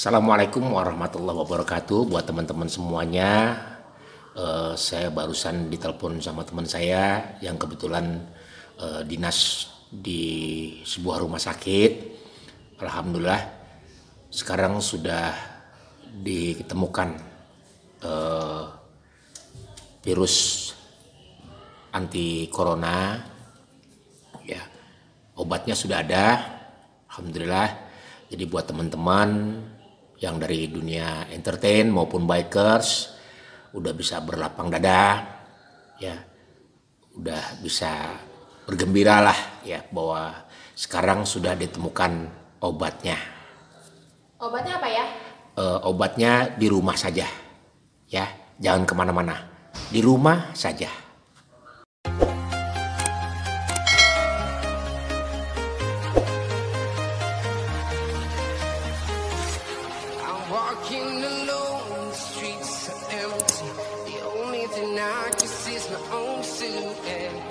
Assalamualaikum warahmatullahi wabarakatuh buat teman-teman semuanya. Uh, saya barusan ditelepon sama teman saya yang kebetulan uh, dinas di sebuah rumah sakit. Alhamdulillah sekarang sudah ditemukan uh, virus anti corona. Ya, obatnya sudah ada. Alhamdulillah. Jadi buat teman-teman yang dari dunia entertain maupun bikers udah bisa berlapang dada ya udah bisa bergembira lah ya bahwa sekarang sudah ditemukan obatnya. Obatnya apa ya? E, obatnya di rumah saja ya jangan ke mana-mana di rumah saja Walking alone, the streets are empty. The only thing I can see is my own silhouette.